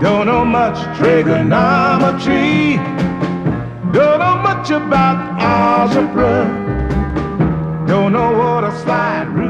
Don't know much trigonometry. Don't know much about algebra. Don't know what a slide rule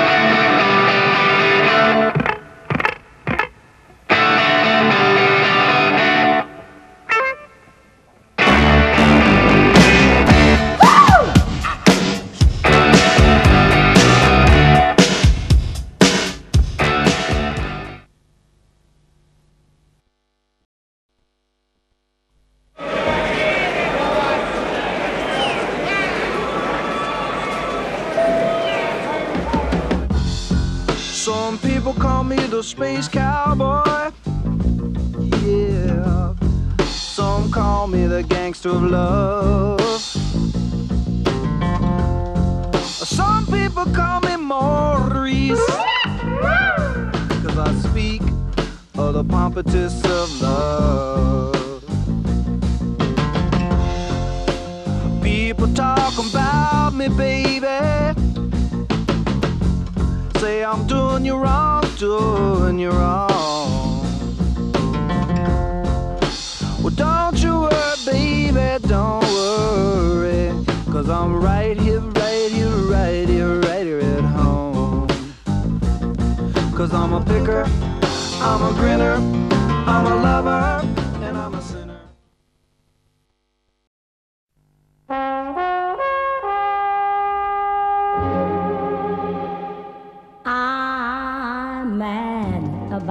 Space cowboy. Yeah. Some call me the gangster of love. Some people call me Maurice. Cause I speak of the pompatus of love. People talk about me, baby say I'm doing you wrong, doing you wrong. Well, don't you worry, baby, don't worry. Cause I'm right here, right here, right here, right here at home. Cause I'm a picker, I'm a grinner, I'm a lover,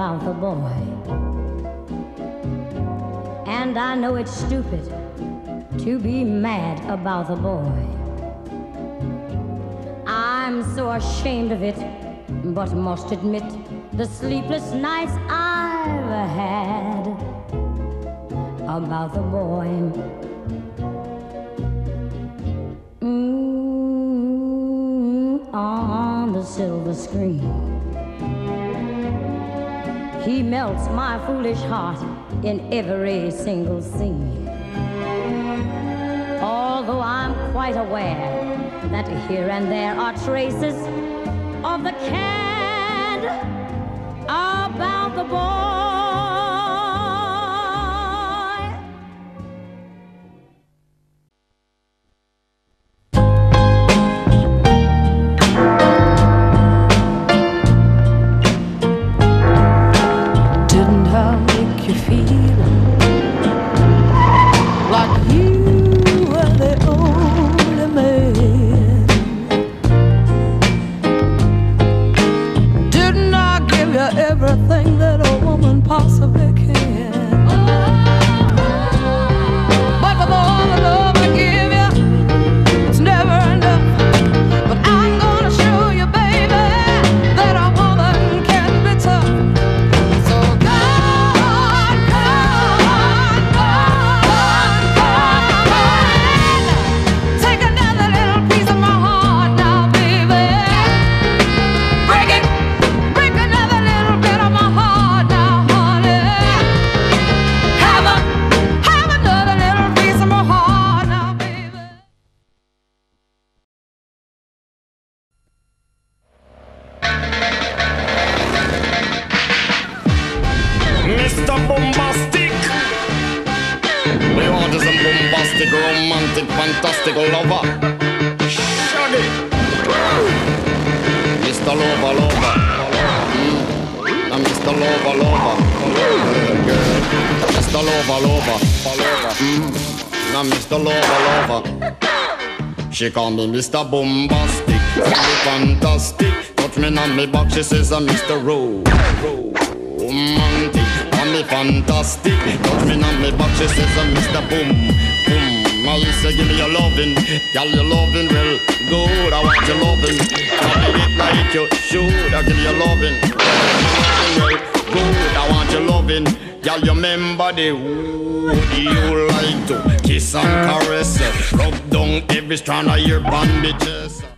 about the boy. And I know it's stupid to be mad about the boy. I'm so ashamed of it, but must admit the sleepless nights I've had about the boy. Mm, on the silver screen. He melts my foolish heart in every single scene. Although I'm quite aware that here and there are traces of the cad also. Romantic, fantastic lover. Shaggy. Mr. Lover, lover. Mm. I'm Mr. Lover, lover. Girl. Mr. Lover, lover. Mm. I'm Mr. Lover, lover. She call me Mr. Boombastic, me fantastic. Touch me on me back, she says I'm Mr. Ro. Romantic, I'm me fantastic. Touch me on me back, she says I'm Mr. Boom. Boom. I say give me your loving, girl your loving well good. I want your loving, I it like you should. I give you your loving, well good. I want your loving, girl you remember the would you like to kiss and caress, rub down every strand of your bandages.